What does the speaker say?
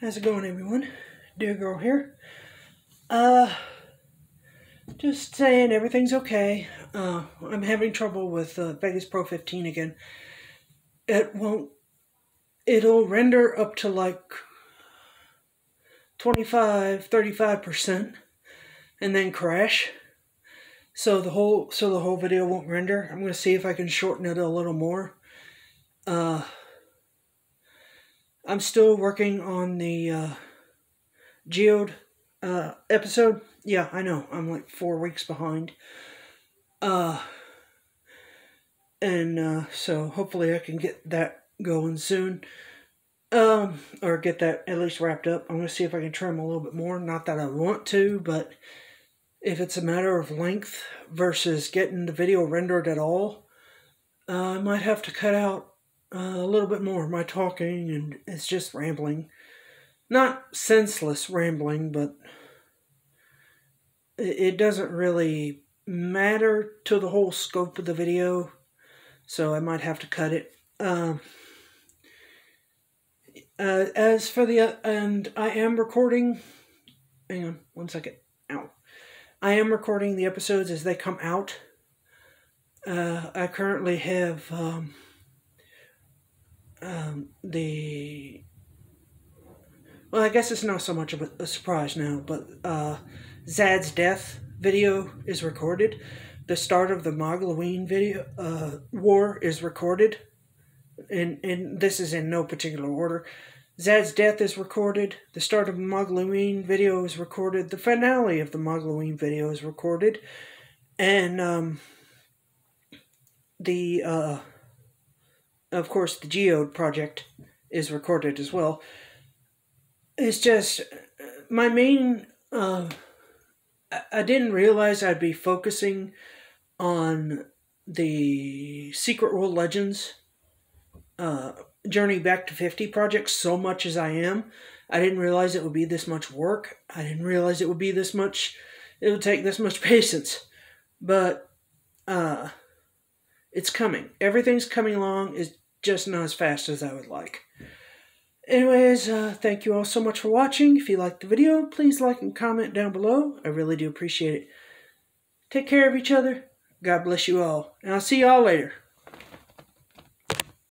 How's it going, everyone? DieuGirl here. Uh, just saying everything's okay. Uh, I'm having trouble with uh, Vegas Pro 15 again. It won't. It'll render up to like 25, 35%, and then crash. So the whole so the whole video won't render. I'm gonna see if I can shorten it a little more. Uh, I'm still working on the uh, Geode uh, episode. Yeah, I know. I'm like four weeks behind. Uh, and uh, so hopefully I can get that going soon. Um, or get that at least wrapped up. I'm gonna see if I can trim a little bit more. Not that I want to, but if it's a matter of length versus getting the video rendered at all, uh, I might have to cut out uh, a little bit more of my talking and it's just rambling. Not senseless rambling, but it, doesn't really matter to the whole scope of the video, so I might have to cut it. Um, uh, as for the, uh, and I am recording, hang on one second, ow. I am recording the episodes as they come out. Uh, I currently have um, um, the. Well, I guess it's not so much of a, surprise now, but uh, Zad's death video is recorded. The start of the Mogloween video uh, war is recorded, and and this is in no particular order. Zad's death is recorded. The start of the video is recorded. The finale of the Mogloween video is recorded. And, um, the, uh, of course, the Geode project is recorded as well. It's just, my main, uh, I didn't realize I'd be focusing on the Secret World Legends, uh, Journey Back to 50 project so much as I am. I didn't realize it would be this much work. I didn't realize it would be this much, it would take this much patience. But, uh, it's coming. Everything's coming along. It's just not as fast as I would like. Anyways, uh, thank you all so much for watching. If you liked the video, please like and comment down below. I really do appreciate it. Take care of each other. God bless you all. And I'll see you all later.